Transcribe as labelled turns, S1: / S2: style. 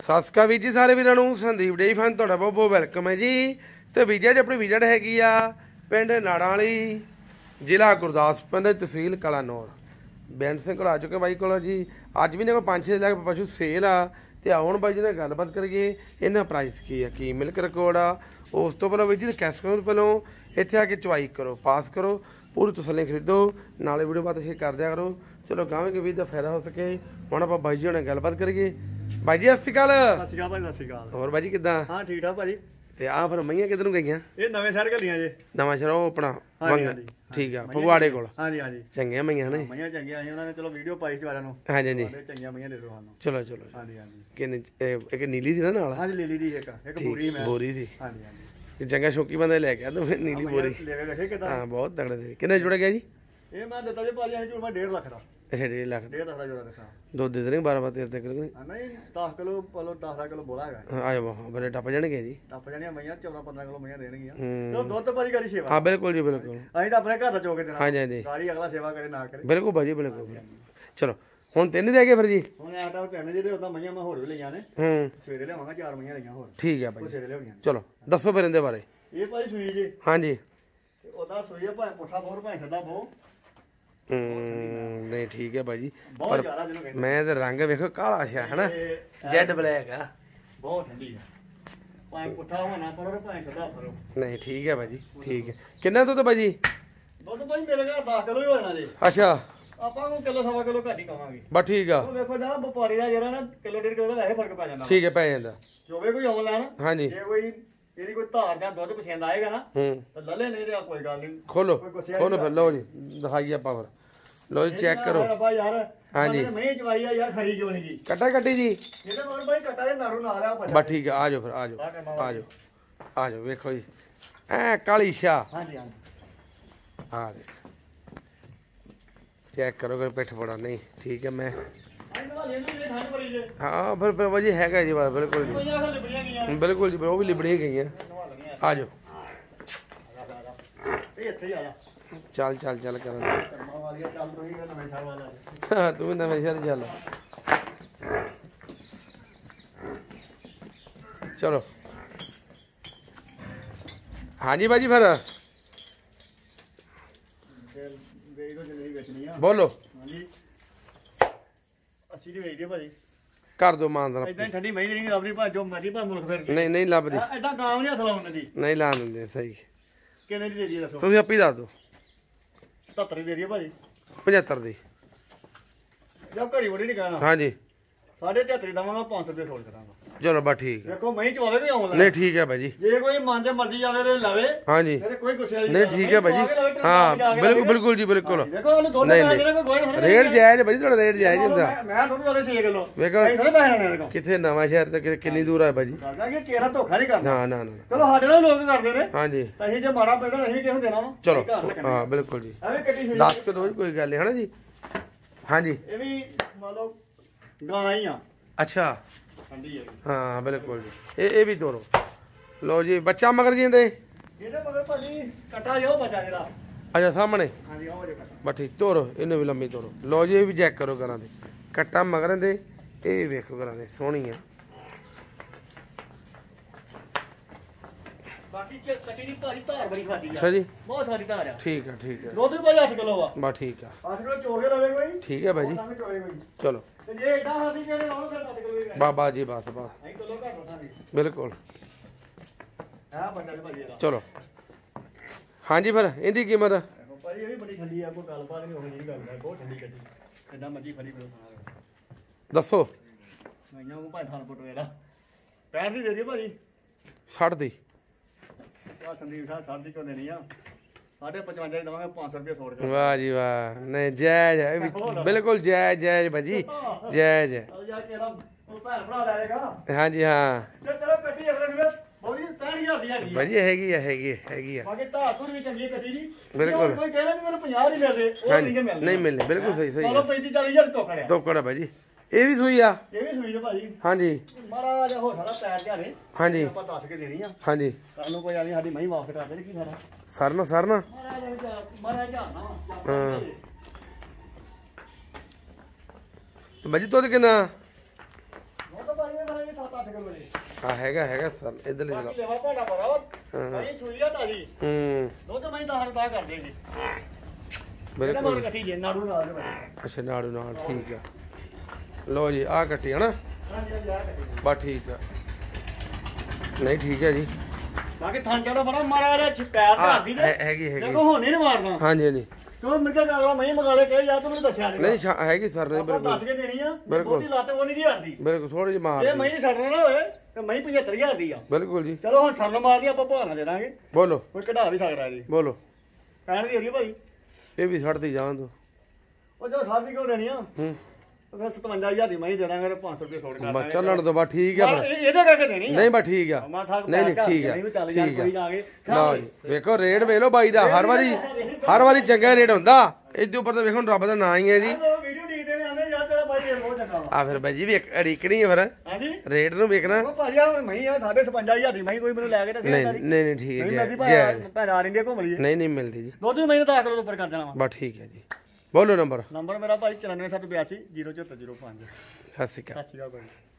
S1: ਸਤਿ ਸ਼੍ਰੀ ਅਕਾਲ ਵੀਰ ਜੀ ਸਾਰੇ ਵੀਰਾਂ ਨੂੰ, ਸੰਦੀਪ ਡੇ ਫੈਨ ਤੁਹਾਡਾ ਬਹੁਤ ਬਹੁਤ ਵੈਲਕਮ ਹੈ ਜੀ। ਤੇ ਵੀਜ਼ਾ ਜੀ ਆਪਣੀ ਵਿਜ਼ਿਟ ਹੈਗੀ ਆ ਪਿੰਡ ਨਾੜਾਂ ਵਾਲੀ ਜ਼ਿਲ੍ਹਾ ਗੁਰਦਾਸਪੁਰ ਤਹਿਸੀਲ ਕਲਾਨੌਰ। ਬੈਂਡ ਸਿੰਘ ਕੋਲ ਆ ਚੁੱਕੇ ਬਾਈ ਕੋਲ ਜੀ। ਅੱਜ ਵੀ ਨੇ ਕੋਲ 5-6 ਲੱਖ ਪਸ਼ੂ ਸੇਲ ਆ। ਤੇ ਆਉਣ ਬਾਈ ਜੀ ਨਾਲ ਗੱਲਬਾਤ ਕਰੀਏ, ਇਹਨਾਂ ਪ੍ਰਾਈਸ ਕੀ ਆ, ਕੀ ਮਿਲਕ ਰਿਕਾਰਡ ਆ। ਉਸ ਤੋਂ ਪਹਿਲਾਂ ਵੀਰ ਜੀ ਕੈਸ਼ ਕਰੋ ਪਹਿਲਾਂ ਇੱਥੇ ਆ ਕੇ ਚੁਆਈ ਕਰੋ ਪਾਸ ਕਰੋ, ਪੂਰੀ ਤਸੱਲੀ ਖਰੀਦੋ, ਨਾਲੇ ਵੀਡੀਓ ਬਾਤ ਸ਼ੇਅਰ ਕਰ ਦਿਆ ਕਰੋ। ਚਲੋ ਗਾਵੇਂ ਕਿ ਵੀ ਦਾ ਫਾਇਦਾ ਹੋ ਸਕੇ। ਹੁਣ ਆਪਾਂ ਬਾਈ ਜੀ ਨਾਲ ਗੱਲਬਾਤ ਕਰੀਏ। ਜੀ ਸਤਿ ਸ਼੍ਰੀ ਅਕਾਲ।
S2: ਸਤਿ ਸ਼੍ਰੀ ਅਕਾਲ ਭਾਈ ਸਤਿ ਸ਼੍ਰੀ ਅਕਾਲ।
S1: ਹੋਰ ਬਾਈ ਜੀ ਕਿਦਾਂ?
S2: ਹਾਂ ਠੀਕ ਠਾਕ ਭਾਜੀ
S1: ਤੇ ਆ ਫਿਰ ਮਈਆਂ ਕਿੱਧਰ ਨੂੰ ਗਈਆਂ?
S2: ਇਹ ਨਵੇਂ ਸ਼ਹਿਰ ਗੱਲੀਆਂ ਜੇ।
S1: ਨਵਾਂ ਸ਼ਹਿਰ ਉਹ ਆਪਣਾ
S2: ਹਾਂਜੀ, ਹਾਂਜੀ।
S1: ਠੀਕ ਆ ਫਗਵਾੜੇ ਕੋਲ।
S2: ਹਾਂਜੀ ਹਾਂਜੀ।
S1: ਚੰਗੀਆਂ ਮਈਆਂ ਨੇ।
S2: ਮਈਆਂ ਚੰਗੀਆਂ ਆਈਆਂ ਉਹਨਾਂ ਨੇ ਚਲੋ ਵੀਡੀਓ ਪਾਈ ਸੀ ਵਾਲਿਆਂ ਨੂੰ।
S1: ਹਾਂਜੀ ਹਾਂਜੀ।
S2: ਚੰਗੀਆਂ ਮਈਆਂ ਦੇ ਦਿਓ ਸਾਨੂੰ।
S1: ਚਲੋ ਚਲੋ।
S2: ਹਾਂਜੀ ਹਾਂਜੀ।
S1: ਕਿੰਨੇ ਇੱਕ ਨੀਲੀ ਸੀ ਨਾ ਨਾਲ?
S2: ਹਾਂਜੀ ਲੀਲੀ ਦੀ ਇੱਕ ਇੱਕ ਪੂਰੀ ਮੈਂ।
S1: ਬੋਰੀ ਸੀ
S2: ਹਾਂਜੀ ਹਾਂਜੀ।
S1: ਚੰਗਾ ਸ਼ੌਕੀ ਬੰਦੇ ਲੈ ਕੇ ਆ ਤਾਂ ਫਿਰ ਨੀਲੀ ਬੋਰੀ। ਹਾਂ ਬਹੁਤ ਤਗੜੇ ਸੀ ਕਿੰਨੇ ਜੁੜ ਗਿਆ ਜੀ?
S2: ਇਹ ਮੈਂ ਦਿੱਤਾ ਜੇ ਭਾਜੀ ਅਸੀਂ ਝੂਠ ਮੈਂ 1.5 ਲੱਖ ਦਾ।
S1: ਅੱਛਾ 1.5 ਲੱਖ।
S2: 1.5 ਲੱਖ ਦਾ ਜੋੜਾ ਦਿੱਤਾ
S1: ਦੁੱਧ ਦੇ ਦੇਣੇ 12 12 13 ਕਿਲੋ।
S2: ਹਾਂ ਨਹੀਂ 10 ਕਿਲੋ ਪਲੋ 10 ਕਿਲੋ ਬੋਲਾ ਹੈਗਾ।
S1: ਆ ਜਾਓ ਬਰੇ ਟੱਪ ਜਾਣਗੇ ਜੀ।
S2: ਟੱਪ ਜਾਣੀਆਂ ਮਈਆਂ 14 15 ਕਿਲੋ ਮਈਆਂ ਦੇਣਗੀਆਂ।
S1: ਹੂੰ।
S2: ਚਲੋ ਦੁੱਧ ਭਾਜੀ ਕਰੀ ਸੇਵਾ।
S1: ਹਾਂ ਬਿਲਕੁਲ ਜੀ ਬਿਲਕੁਲ।
S2: ਅਸੀਂ ਤਾਂ ਆਪਣੇ ਘਰ ਦਾ ਚੋਕੇ ਦੇਣਾ।
S1: ਹਾਂਜੀ ਹਾਂਜੀ।
S2: ਗਾੜੀ ਅਗਲਾ ਸੇਵਾ ਕਰੇ ਨਾ ਕਰੇ।
S1: ਬਿਲਕੁਲ ਭਾਜੀ ਬਿਲਕੁਲ। ਚਲੋ ਹੁਣ ਤਿੰਨ ਹੀ ਰਹਿ ਗਏ ਫਿਰ ਜੀ?
S2: ਹੁਣ ਐ ਤਾਂ ਤਿੰਨ ਜਿਹਦੇ ਉਦਾਂ ਮਈਆਂ ਮੈਂ ਹੋਰ ਵੀ ਲਈਆਂ ਨੇ।
S1: ਹੂੰ।
S2: ਸਵੇਰੇ ਲਿਆਵਾਂਗਾ ਚਾਰ ਮਈਆਂ ਲਈਆਂ ਹੋਰ।
S1: ਠੀਕ
S2: ਉਹ
S1: ਭਾਜੀ।
S2: ਸਵੇਰੇ ਲਿਆਉਣੀਆਂ।
S1: ਚਲੋ ਦੱਸੋ ਫਿਰ ਇਹਦੇ ਬਾਰੇ।
S2: ਇਹ ਭਾਈ ਸੂਈ ਜੀ।
S1: ਹਾਂਜੀ।
S2: ਉਹਦਾ ਸੂਈ ਆ ਭਾਵੇਂ ਪੁੱਠਾ ਬੋਰ ਭਾਵੇਂ ਸਿੱਧਾ ਬੋ
S1: ਹੂੰ ਨਹੀਂ ਠੀਕ ਹੈ ਭਾਜੀ।
S2: ਕਹਿੰਦੇ
S1: ਮੈਂ ਤੇ ਰੰਗ ਵੇਖੋ ਕਾਲਾ ਸ਼ਾ ਹਨਾ?
S2: ਤੇ
S1: ਜੈਡ ਬਲੈਕ ਆ।
S2: ਬਹੁਤ ਠੰਡੀ ਆ। ਭਾਵੇਂ ਪੁੱਠਾ ਹੋਣਾ ਪਰੋ ਭਾਵੇਂ ਸਿੱਧਾ ਫਰੋ
S1: ਨਹੀਂ ਠੀਕ ਹੈ ਭਾਜੀ ਠੀਕ ਹੈ। ਕਿੰਨਾ ਦੁੱਧ ਭਾਜੀ?
S2: ਦੁੱਧ ਭਾਈ ਮੇਰੇ ਘਰ 10 ਕਿਲੋ ਹੀ ਹੋ ਜਾਣਾ ਜੀ।
S1: ਅੱਛਾ।
S2: ਆਪਾਂ ਨੂੰ ਕਿਲੋ ਸਵਾ ਕਿਲੋ ਘੱਟ ਹੀ ਕਵਾਂਗੇ।
S1: ਬਸ ਠੀਕ ਆ।
S2: ਉਹ ਵੇਖੋ ਜਰਾ ਵਪਾਰੀ ਦਾ ਜਿਹੜਾ ਨਾ ਕਿਲੋ ਡੇਢ ਕਿਲੋ ਦਾ ਵੈਸੇ ਫ਼ਰਕ ਪੈ ਜਾਂਦਾ।
S1: ਠੀਕ ਹੈ ਪੈ ਜਾਂਦਾ।
S2: ਜੋਵੇ ਕੋਈ ਆਨਲਾਈਨ
S1: ਹਾਂਜੀ।
S2: ਜੇ ਕੋਈ ਇਹਦੀ ਕੋਈ ਧਾਰ ਜਾਂ ਦੁੱਧ ਪਸੰਦ ਆਏਗਾ ਨਾ
S1: ਹੂੰ।
S2: ਤਾਂ ਲੱਲੇ ਨਹੀਂ ਤੇ ਕੋਈ ਗੱਲ ਨਹੀਂ।
S1: ਖੋਲੋ ਖੋਲੋ ਫਿਰ ਲਓ ਜੀ ਦਿਖਾਈਏ ਆਪਾਂ ਫਿਰ। ਲਓ ਜੀ ਚੈੱਕ ਕਰੋ।
S2: ਰੱਬਾ ਯਾਰ
S1: ਹਾਂਜੀ।
S2: ਮੈਂ ਚਵਾਈ ਆ ਯਾਰ ਖਰੀ ਕਿਉਂ ਨਹੀਂ ਜੀ?
S1: ਕੱਟਾ ਕੱਟੀ ਜੀ।
S2: ਇਹਦੇ ਮਗਰ ਭਾਈ ਕੱਟਾ ਦੇ ਨਾਰੂ ਨਾਲ ਆ
S1: ਬਸ ਠੀਕ ਆ ਆ ਜਾਓ ਫਿਰ ਆ ਜਾਓ ਆ ਜਾਓ ਆ ਜਾਓ ਵੇਖੋ ਜੀ। ਐ ਕਾਲੀ ਸ਼ਾ।
S2: ਹਾਂਜੀ ਹਾਂਜੀ।
S1: ਆ ਦੇ ਚੈੱਕ ਕਰੋ ਕੋਈ ਪਿੱਠ ਬੜਾ ਨਹੀਂ। ਠੀਕ ਹੈ ਮੈਂ
S2: ਆਈ ਨਾ ਲੈ ਲਈ ਠੰਡ ਬੜੀ ਜੇ
S1: ਹਾਂ ਫਿਰ ਫਿਰ ਭਾਜੀ ਹੈਗਾ ਜੀ ਬਸ ਬਿਲਕੁਲ ਜੀ
S2: ਪੰਜਾਹ ਹਲ ਲਿਬੜੀਆਂ ਗਈਆਂ
S1: ਬਿਲਕੁਲ ਜੀ ਉਹ ਵੀ ਲਿਬੜੀਆਂ ਗਈਆਂ
S2: ਨਵਾ ਲਗੀਆਂ
S1: ਆ ਜਾਓ
S2: ਇਹ ਇੱਥੇ ਹੀ ਆ 80 ਦੀ ਵੇਚਦੀ ਭਾਜੀ।
S1: ਕਰ ਦੋ ਮਾਨਦਾਰ
S2: ਇਦਾਂ ਠੰਡੀ ਮਹੀਂ ਨਹੀਂ ਰੱਬਦੀ ਭਾਂ ਜੋ ਮਰਜ਼ੀ ਭਾਂ ਮੁਲਕ ਫਿਰ।
S1: ਨਹੀਂ ਨਹੀਂ ਲੱਭਦੀ।
S2: ਇਦਾਂ ਗਾਮ ਨਹੀਂ ਅਸਲ ਉਹਨਾਂ ਦੀ
S1: ਨਹੀਂ ਲਾ ਦਿੰਦੇ ਸਹੀ।
S2: ਕਿੰਨੇ ਦੀ ਦੇ ਦਈਏ ਦੱਸੋ?
S1: ਤੁਸੀਂ ਆਪੀ ਦੱਸ ਦਿਓ।
S2: 77 ਦੀ ਦੇ ਦਈਏ ਭਾਜੀ।
S1: 75 ਦੀ।
S2: ਜਾਂ ਘੜੀ ਵੜੀ ਨਹੀਂ ਕਹਿਣਾ।
S1: ਹਾਂਜੀ।
S2: ਸਾਢੇ 73 ਦਵਾਂਗਾ 500 ਰੁਪਏ ਛੋੜ ਕਰਾਂਗਾ।
S1: ਚਲੋ ਬਸ ਠੀਕ ਹੈ।
S2: ਦੇਖੋ ਮਹੀਂ ਚਵਾਵੇ ਵੀ ਆਉਂਦਾ।
S1: ਨਹੀਂ ਠੀਕ ਹੈ ਬਾਜੀ
S2: ਜੇ ਕੋਈ ਮਨ ਚ ਮਰਜ਼ੀ ਆਵੇ ਤੇ ਲਵੇ।
S1: ਹਾਂਜੀ।
S2: ਮੇਰੇ ਕੋਈ ਗੁੱਸੇ ਵਾਲੀ
S1: ਨਹੀਂ ਠੀਕ ਹੈ
S2: ਲਵੇ,
S1: ਹਾਂ ਬਿਲਕੁਲ। ਬਿਲਕੁਲ ਜੀ ਬਿਲਕੁਲ।
S2: ਦੇਖੋ ਉਹਨੂੰ ਦੋਨੇ
S1: ਨਹੀਂ, ਨਹੀਂ। ਰੇਟ ਜਾਇਜ਼ ਹੈ ਬਾਜੀ ਤੁਹਾਡਾ ਰੇਟ ਜਾਇਜ਼ ਹੁੰਦਾ।
S2: ਮੈਂ ਤੁਹਾਨੂੰ ਉਹਦੇ 6 ਕਿਲੋ
S1: ਵੇਖੋ।
S2: ਅਸੀਂ ਥੋੜੇ ਪੈਸੇ ਲੈਣੇ ਦੇਖੋ
S1: ਕਿੱਥੇ ਨਵਾਂ ਸ਼ਹਿਰ ਤੇ ਕਿੰਨੀ ਦੂਰ ਹੈ ਬਾਜੀ
S2: ਕਰਦਾ ਕਿ ਕਿਹੜਾ ਧੋਖਾ ਨਹੀਂ ਕਰਦਾ
S1: ਨਾ ਨਾ ਨਾ
S2: ਚਲੋ ਸਾਡੇ ਨਾਲ ਲੋਕ ਕਰਦੇ ਨੇ।
S1: ਹਾਂਜੀ।
S2: ਤਾਂ ਅਸੀਂ ਜੇ ਮਾੜਾ ਪੈਦਾ ਅਸੀਂ ਵੀ ਕਿਹਨੂੰ ਦੇਣਾ ਵਾ?
S1: ਚਲੋ
S2: ਘਰ ਰੱਖਣਾ
S1: ਹਾਂ ਬਿਲਕੁਲ ਜੀ। ਦੱਸ ਕੇ ਦੋ ਕੋਈ ਗੱਲ ਨਹੀਂ ਹਨਾ ਜੀ? ਹਾਂਜੀ।
S2: ਇਹ ਵੀ ਮੰਨ ਲਓ ਗਾਂ ਹੀ ਆ।
S1: ਅੱਛਾ।
S2: ਠੰਡੀ ਹੈ
S1: ਹਾਂ ਬਿਲਕੁਲ ਜੀ। ਇਹ ਇਹ ਵੀ ਤੋਰੋ ਲਓ ਜੀ ਬੱਚਾ ਮਗਰ ਜੀ ਇਹਦੇ?
S2: ਇਹਦੇ ਮਗਰ ਭਾਜੀ ਕਟਾ ਜੋ ਬਚਾ ਜਿਹੜਾ।
S1: ਅੱਛਾ ਸਾਹਮਣੇ?
S2: ਹਾਂਜੀ ਉਹ ਜੇ ਕਟਾ।
S1: ਬਸ ਠੀਕ ਤੋਰੋ ਇਹਨੂੰ ਵੀ ਲੰਮੀ ਤੋਰੋ। ਲਓ ਜੀ ਇਹ ਵੀ ਚੈੱਕ ਕਰੋ ਕਰਾਂ ਦੇ। ਕੱਟਾ ਮਗਰ ਦੇ ਇਹ ਵੇਖੋ ਕਰਾਂ ਦੇ ਸੋਹਣੀ ਆ।
S2: ਬਾਕੀ ਚ ਕੱਟੀ ਦੀ ਭਾਜੀ ਧਾਰ ਬੜੀ ਖਾਦੀ ਆ।
S1: ਅੱਛਾ ਜੀ।
S2: ਬਹੁਤ ਸਾਰੀ ਧਾਰ ਆ।
S1: ਠੀਕ ਆ ਠੀਕ ਆ।
S2: ਦੁੱਧ ਵੀ ਭਾਜੀ 8 ਕਿਲੋ ਆ।
S1: ਬਸ ਠੀਕ ਆ।
S2: 8 ਕਿਲੋ ਚੋਗੇ ਲਵੇ ਕੋਈ
S1: ਠੀਕ ਹੈ ਭਾਜੀ।
S2: ਸੰਗ ਚੋਗੇ ਕੋਈ
S1: ਚਲੋ।
S2: ਤੇ ਜੇ ਏਡਾ ਹਾਦੀ ਜਿਹੜੇ ਲਾਉਣ ਫਿਰ 7 ਕਿਲੋ ਹੀ
S1: ਬਾਬਾ ਜੀ ਬਸ ਬਸ।
S2: ਕਿਲੋ ਘੱਟ
S1: ਬਿਲਕੁਲ।
S2: ਹਾਂ ਬੰਦਾ
S1: ਚਲੋ। ਹਾਂਜੀ ਫਿਰ ਇਹਦੀ ਕੀਮਤ
S2: ਦੇਖੋ ਭਾਜੀ ਇਹ ਵੀ ਬੜੀ ਠੰਡੀ ਆ ਕੋਈ ਗੱਲਬਾਤ ਨਹੀਂ ਹੋਣੀ ਜੀ ਗੱਲ ਹੈ ਬਹੁਤ ਠੰਡੀ ਗੱਡੀ ਇਦਾਂ ਮੱਜੀ ਫੜੀ ਕਰੋ
S1: ਦੱਸੋ।
S2: ਮੈਂ ਉਹ ਭਾਈ ਥਾਨ ਫੋਟੋ ਇਹਦਾ ਪੈਰ ਦੀ ਦੇ ਦਿਓ ਭਾਜੀ।
S1: 60 ਦੀ
S2: ਆ ਸੰਦੀਪ ਸਾਹਿਬ ਸਾਡੀ ਦੀ ਕਿਉਂ ਦੇਣੀ ਆ। ਸਾਢੇ 55 ਦੀ ਦਵਾਂਗੇ 500 ਰੁਪਏ ਛੋੜ ਕੇ
S1: ਵਾਹ ਜੀ ਵਾਹ। ਨਹੀਂ ਹੈ ਇਹ ਵੀ ਬਿਲਕੁਲ ਜਾਇਜ਼ ਜਾਇਜ਼ ਭਾਜੀ ਹੈ।
S2: ਚਲ ਯਾਰ ਕਿਹੜਾ ਉਹ ਭੈਣ ਭਰਾ ਲੈਗਾ
S1: ਹਾਂਜੀ ਹਾਂ।
S2: ਤੇ ਚਲੋ ਕੱਟੀ ਅਗਲੇ ਨੂੰ ਬੋਲੀ 63000 ਦੀ ਹੈਗੀ ਆ।
S1: ਭਾਜੀ ਹੈਗੀ ਹੈ ਹੈਗੀ ਹੈ ਹੈਗੀ ਹੈ
S2: ਬਾਕੀ ਢਾਸੂਰ ਵੀ ਚੰਗੀ ਹੈ ਕੱਟੀ ਦੀ
S1: ਬਿਲਕੁਲ।
S2: ਕੋਈ ਕਹਿੰਦਾ ਵੀ ਮੈਨੂੰ 50 ਨਹੀਂ ਮਿਲਦੇ ਉਹ ਨਹੀਂ ਮਿਲਦੇ।
S1: ਨਹੀਂ ਬਿਲਕੁਲ ਸਹੀ ਸਹੀ
S2: ਚਲੋ
S1: ਹੈ
S2: 35 40000 ਤੋਂ ਖੜਿਆ
S1: ਤੋਕੜ ਹੈ ਭਾਜੀ। ਇਹ ਵੀ ਸੂਈ ਆ?
S2: ਇਹ ਵੀ ਸੂਈ ਤੇ ਭਾਜੀ।
S1: ਹਾਂਜੀ।
S2: ਮਾੜਾ ਜਿਹਾ ਹੋ ਸਕਦਾ ਪੈਰ ਝਾੜੇ
S1: ਹਾਂਜੀ।
S2: ਆਪਾਂ ਦੱਸ ਕੇ ਦੇਣੀ ਆ।
S1: ਹਾਂਜੀ।
S2: ਕੱਲ ਨੂੰ ਕੋਈ ਆਣੀ ਸਾਡੀ ਮਹੀਂ ਵਾਪਸ ਕਰ ਦੇ ਕੀ ਫਾਇਦਾ
S1: ਸਰਨ ਸਰਨ।
S2: ਮਾੜਾ ਜਿਹਾ ਮਾੜਾ ਜਿਹਾ ਵਾ।
S1: ਹਾਂ। ਤੇ ਭਾਜੀ ਦੁੱਧ ਕਿੰਨਾ?
S2: ਉਹ ਤਾਂ ਭਾਜੀ ਇਹ ਮੇਰੇ 7 8 ਕਿਲੋ ਜੀ।
S1: ਆ ਹੈਗਾ ਹੈਗਾ ਸਰ ਇਧਰਲੇ
S2: ਬਾਕੀ
S1: ਜਨਾਬ
S2: ਲੈਵਾ ਭਾਂਡਾ ਬੜਾ ਵਾ।
S1: ਹਾਂ।
S2: ਭਾਈ ਛੁਈ ਆ ਤਾਜੀ।
S1: ਹੂੰ।
S2: ਦੁੱਧ ਮੈਂ 10 ਰੁਪਏ ਕਰ ਦੇਗੀ
S1: ਬਿਲਕੁਲ।
S2: ਕੱਟੀ ਜੇ ਨਾੜੂ ਨਾਲ
S1: ਅੱਛਾ ਨਾੜੂ ਨਾਲ ਠੀਕ ਆ। ਲੋ ਜੀ ਆ ਕੱਟੀ ਹਨਾ ਬਸ ਠੀਕ ਆ। ਨਹੀਂ ਠੀਕ ਹੈ ਜੀ।
S2: ਬਾਕੀ ਥਾਂ ਚੜਾ ਬੜਾ ਮਾੜਾ ਜਿਹਾ ਪੈਰ ਤੇ
S1: ਹਾਂ,
S2: ਹੱਦੀ
S1: ਹੈ-
S2: ਦੇ
S1: ਹੈਗੀ ਹੈਗੀ।
S2: ਦੇਖੋ ਹੁਣ ਨਹੀਂ ਮਾਰਨਾ
S1: ਹਾਂਜੀ ਹਾਂਜੀ।
S2: ਕਿਉਂ? ਮਿੰਟਾ ਗੱਲ ਮੈਂ ਮਗਾਲੇ ਕਹੇ ਜਾ ਤੂੰ ਮੈਨੂੰ ਦੱਸਿਆ ਨਹੀਂ
S1: ਨਹੀਂ ਹੈਗੀ ਸਰ ਨੇ
S2: ਆਪਾਂ ਦੱਸ
S1: ਬਿਲਕੁਲ
S2: ਕੇ ਦੇਣੀ ਆ
S1: ਬਿਲਕੁਲ।
S2: ਲੱਤ ਉਹ ਨਹੀਂ ਦੀ ਹਰਦੀ
S1: ਬਿਲਕੁਲ ਥੋੜੀ ਜਿਹੀ ਮਾਰ
S2: ਇਹ। ਮੈਂ ਨਹੀਂ ਛੱਡਣਾ ਨਾ ਹੋਏ ਤੇ ਮੈਂ 75000 ਦੀ ਆ।
S1: ਬਿਲਕੁਲ ਜੀ।
S2: ਚਲੋ ਹੁਣ ਸਰਨ ਮਾਰਦੀ ਆਪਾਂ ਭਾਣਾ ਦੇ ਦਾਂਗੇ।
S1: ਬੋਲੋ।
S2: ਕੋਈ ਕਢਾ ਵੀ ਸਕਦਾ ਜੀ।
S1: ਬੋਲੋ।
S2: ਕਹਿਣ ਦੀ ਹੈਗੀ ਭਾਈ।
S1: ਇਹ ਵੀ ਛੱਡਦੀ ਜਾਣ ਦੋ।
S2: ਉਹ ਜੋ ਸਾਡੀ ਕਿਉਂ ਦੇਣੀ ਆ?
S1: ਹੂੰ।
S2: ਫਿਰ 57000 ਦੀ ਮੈਂ ਹੀ ਦੇ ਦਾਂਗੇ ਤੇ 500 ਰੁਪਏ ਛੋੜ ਕਰ
S1: ਬਸ ਚੱਲਣ ਦੋ ਠੀਕ ਆ ਫਿਰ।
S2: ਇਹਦੇ ਕਰਕੇ ਦੇਣੀ
S1: ਨਹੀਂ ਬਸ ਠੀਕ ਆ। ਨਹੀਂ ਨਹੀਂ ਠੀਕ ਆ
S2: ਵੀ ਚੱਲ ਯਾਰ
S1: ਠੀਕ
S2: ਕੋਈ
S1: ਆ
S2: ਆ ਗਏ
S1: ਲਓ ਜੀ ਵੇਖੋ ਰੇਟ ਵੇਖ ਲਓ ਬਾਈ ਦਾ। ਹਰ ਵਾਰੀ ਹਰ ਵਾਰੀ ਚੰਗਾ ਰੇਟ ਹੁੰਦਾ। ਇਹਦੇ ਉੱਪਰ ਤਾਂ ਵੇਖੋ ਰੱਬ ਦਾ ਨਾਂ ਹੀ ਹੈ ਜੀ।
S2: ਵਾ।
S1: ਆ ਫਿਰ ਬਾਈ ਜੀ ਅੜੀਕਣੀ ਹੈ ਫਿਰ।
S2: ਹਾਂਜੀ?
S1: ਰੇਟ ਨੂੰ ਵੇਖਣਾ।
S2: ਭਾਜੀ ਆ ਮੈਂ ਆ 55000 ਦੀ ਮੈਂ ਕੋਈ ਮੈਨੂੰ ਲੈ ਕੇ ਦੱਸਿਆ
S1: ਨਹੀਂ ਨਹੀਂ ਨਹੀਂ ਠੀਕ
S2: ਨਹੀਂ
S1: ਹੈ।
S2: ਮਿਲਦੀ
S1: ਜੀ
S2: ਭਾਈ
S1: ਜੈ।
S2: ਭੈਣ ਆ ਰਿੰਦੇ ਘੁੰਮ ਲਈਏ।
S1: ਨਹੀਂ ਨਹੀਂ ਮਿਲਦੀ ਜੀ।
S2: ਦੁੱਧ ਵੀ ਮੈਨੂੰ ਤਾਂ ਕਿਲੋ ਉੱਪਰ ਕਰ ਦੇਣਾ ਵਾ।
S1: ਬਸ ਠੀਕ ਹੈ ਜੀ। ਬੋਲੋ ਨੰਬਰ।
S2: ਨੰਬਰ ਮੇਰਾ ਭਾਈ 94782 07405
S1: ਸਤਿ ਸ਼੍ਰੀ ਅਕਾਲ।
S2: ਸਤਿ ਸ਼੍ਰੀ ਅਕਾਲ ਭਾਈ।